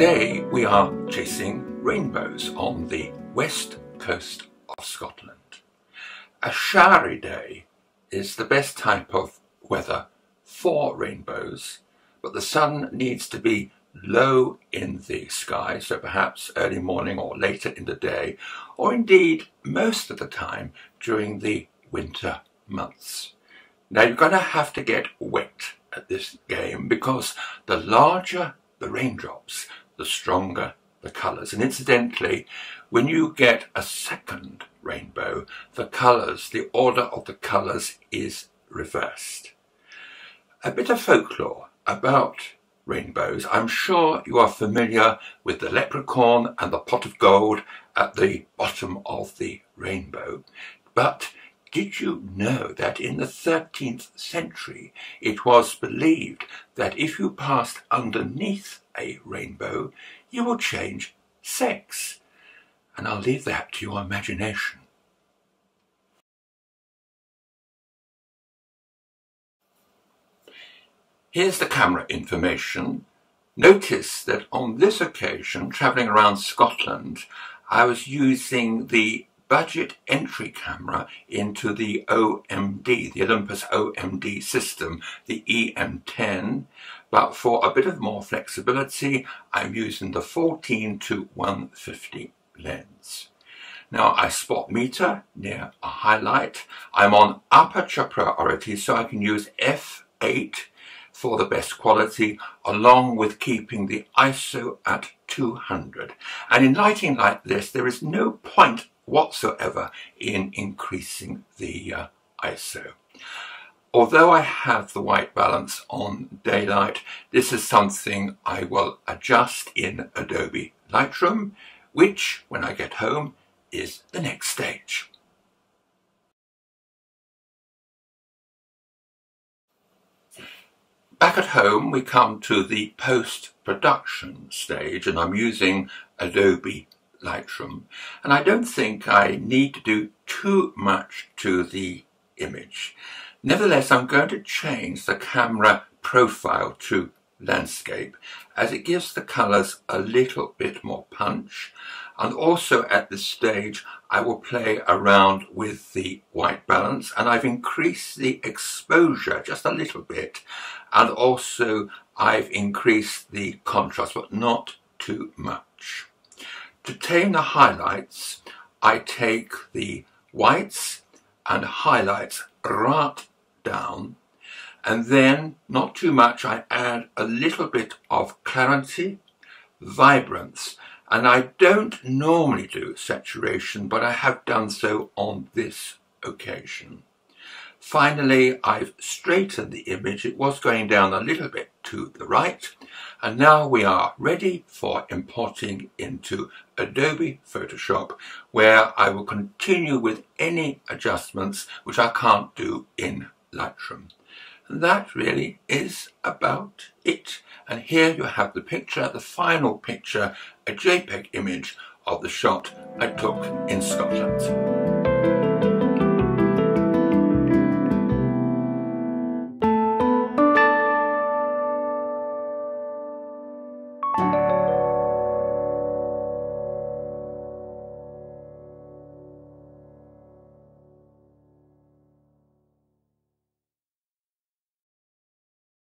Today we are chasing rainbows on the west coast of Scotland. A showery day is the best type of weather for rainbows, but the sun needs to be low in the sky, so perhaps early morning or later in the day, or indeed most of the time during the winter months. Now you're going to have to get wet at this game because the larger the raindrops, the stronger the colours. And incidentally, when you get a second rainbow, the colours, the order of the colours is reversed. A bit of folklore about rainbows. I'm sure you are familiar with the leprechaun and the pot of gold at the bottom of the rainbow. But did you know that in the 13th century it was believed that if you passed underneath a rainbow, you will change sex? And I'll leave that to your imagination. Here's the camera information. Notice that on this occasion, travelling around Scotland, I was using the budget entry camera into the OMD, the Olympus OMD system, the EM10, but for a bit of more flexibility, I'm using the 14 to 150 lens. Now I spot meter near a highlight. I'm on aperture priority so I can use f8 for the best quality along with keeping the ISO at 200. And in lighting like this there is no point whatsoever in increasing the uh, ISO. Although I have the white balance on daylight, this is something I will adjust in Adobe Lightroom, which, when I get home, is the next stage. Back at home, we come to the post-production stage, and I'm using Adobe Lightroom. And I don't think I need to do too much to the image. Nevertheless, I'm going to change the camera profile to landscape as it gives the colours a little bit more punch and also at this stage I will play around with the white balance and I've increased the exposure just a little bit and also I've increased the contrast but not too much. To tame the highlights, I take the whites and highlights right down and then, not too much, I add a little bit of clarity, vibrance, and I don't normally do saturation, but I have done so on this occasion. Finally, I've straightened the image. It was going down a little bit to the right. And now we are ready for importing into Adobe Photoshop, where I will continue with any adjustments which I can't do in Lightroom. And that really is about it. And here you have the picture, the final picture, a JPEG image of the shot I took in Scotland.